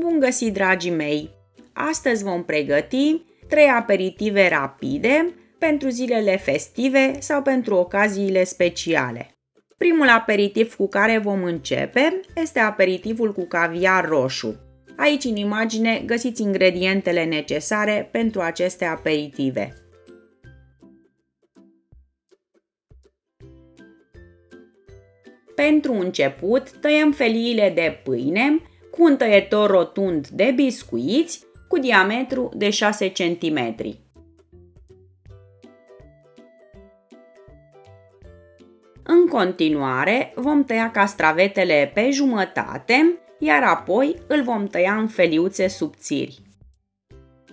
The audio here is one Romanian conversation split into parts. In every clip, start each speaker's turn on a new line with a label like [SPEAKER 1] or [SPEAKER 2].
[SPEAKER 1] Bun găsit, dragii mei! Astăzi vom pregăti trei aperitive rapide pentru zilele festive sau pentru ocaziile speciale. Primul aperitiv cu care vom începe este aperitivul cu caviar roșu. Aici în imagine găsiți ingredientele necesare pentru aceste aperitive. Pentru început, tăiem feliile de pâine cu un tăietor rotund de biscuiți cu diametru de 6 cm. În continuare, vom tăia castravetele pe jumătate, iar apoi îl vom tăia în feliuțe subțiri.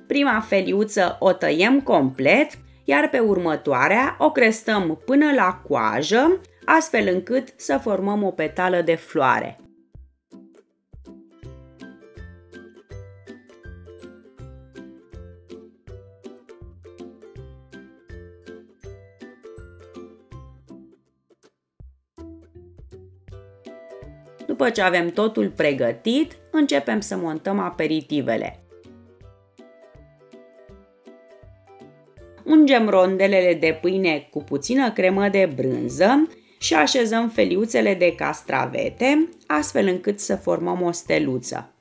[SPEAKER 1] Prima feliuță o tăiem complet, iar pe următoarea o crestăm până la coajă, astfel încât să formăm o petală de floare. După ce avem totul pregătit, începem să montăm aperitivele. Ungem rondelele de pâine cu puțină cremă de brânză și așezăm feliuțele de castravete, astfel încât să formăm o steluță.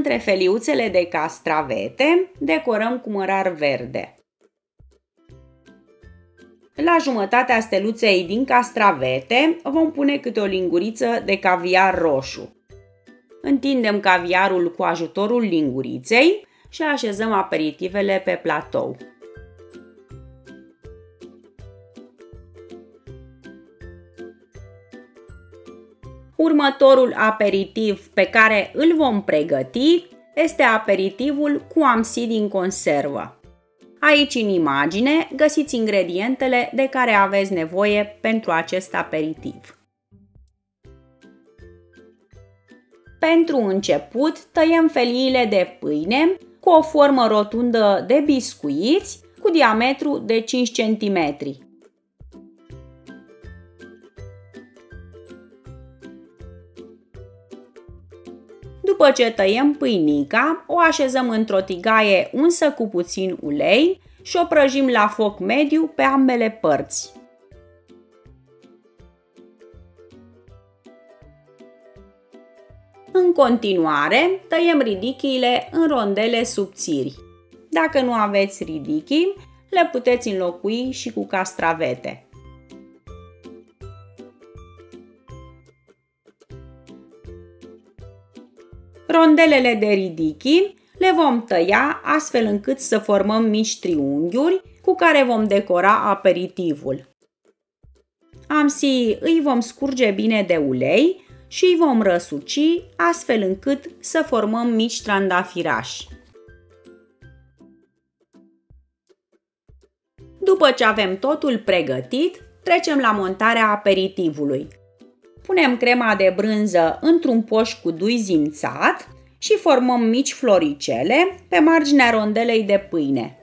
[SPEAKER 1] Între feliuțele de castravete decorăm cu mărar verde. La jumătatea steluței din castravete vom pune câte o linguriță de caviar roșu. Întindem caviarul cu ajutorul linguriței și așezăm aperitivele pe platou. Următorul aperitiv pe care îl vom pregăti este aperitivul cu amsi din conservă. Aici în imagine găsiți ingredientele de care aveți nevoie pentru acest aperitiv. Pentru început, tăiem feliile de pâine cu o formă rotundă de biscuiți cu diametru de 5 cm. După ce tăiem pâinica, o așezăm într-o tigaie unsă cu puțin ulei și o prăjim la foc mediu pe ambele părți. În continuare, tăiem ridichiile în rondele subțiri. Dacă nu aveți ridichii, le puteți înlocui și cu castravete. Rondelele de ridichi le vom tăia astfel încât să formăm mici triunghiuri cu care vom decora aperitivul. Amsii îi vom scurge bine de ulei și îi vom răsuci astfel încât să formăm mici trandafirași. După ce avem totul pregătit, trecem la montarea aperitivului. Punem crema de brânză într-un poș cu dui zimțat și formăm mici floricele pe marginea rondelei de pâine.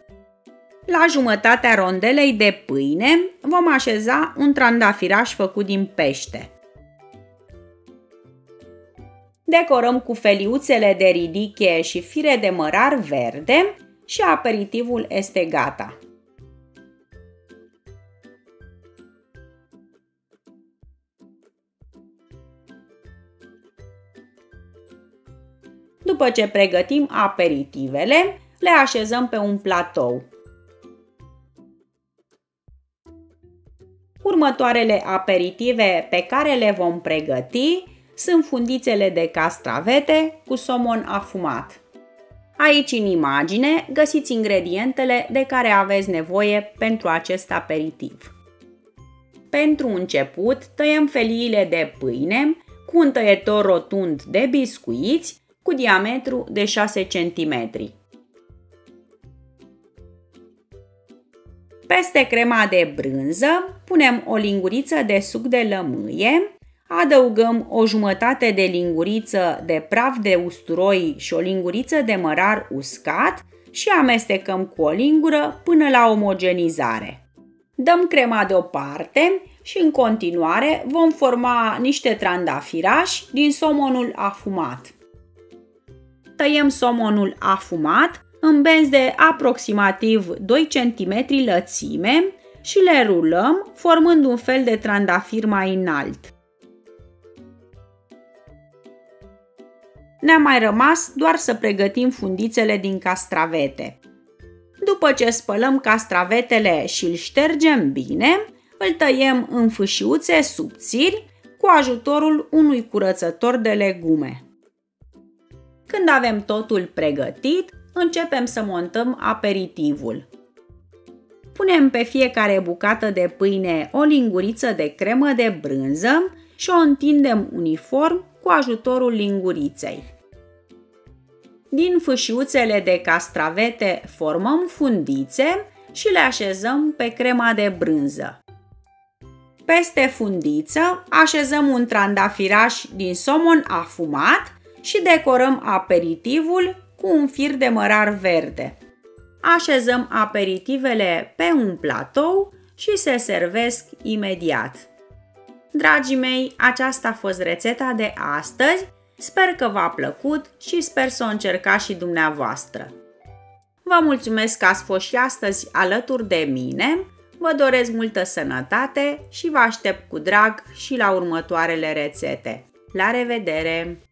[SPEAKER 1] La jumătatea rondelei de pâine vom așeza un trandafiraș făcut din pește. Decorăm cu feliuțele de ridiche și fire de mărar verde și aperitivul este gata. După ce pregătim aperitivele, le așezăm pe un platou. Următoarele aperitive pe care le vom pregăti sunt fundițele de castravete cu somon afumat. Aici în imagine găsiți ingredientele de care aveți nevoie pentru acest aperitiv. Pentru început, tăiem feliile de pâine cu un tăietor rotund de biscuiți cu diametru de 6 cm. Peste crema de brânză punem o linguriță de suc de lămâie, adăugăm o jumătate de linguriță de praf de usturoi și o linguriță de mărar uscat și amestecăm cu o lingură până la omogenizare. Dăm crema deoparte și în continuare vom forma niște trandafirași din somonul afumat. Tăiem somonul afumat în benzi de aproximativ 2 cm lățime și le rulăm formând un fel de trandafir mai înalt. Ne-a mai rămas doar să pregătim fundițele din castravete. După ce spălăm castravetele și îl ștergem bine, îl tăiem în fâșiuțe subțiri cu ajutorul unui curățător de legume. Când avem totul pregătit, începem să montăm aperitivul. Punem pe fiecare bucată de pâine o linguriță de cremă de brânză și o întindem uniform cu ajutorul linguriței. Din fâșiuțele de castravete formăm fundițe și le așezăm pe crema de brânză. Peste fundiță așezăm un trandafiraș din somon afumat și decorăm aperitivul cu un fir de mărar verde. Așezăm aperitivele pe un platou și se servesc imediat. Dragii mei, aceasta a fost rețeta de astăzi. Sper că v-a plăcut și sper să o încercați și dumneavoastră. Vă mulțumesc că ați fost și astăzi alături de mine. Vă doresc multă sănătate și vă aștept cu drag și la următoarele rețete. La revedere!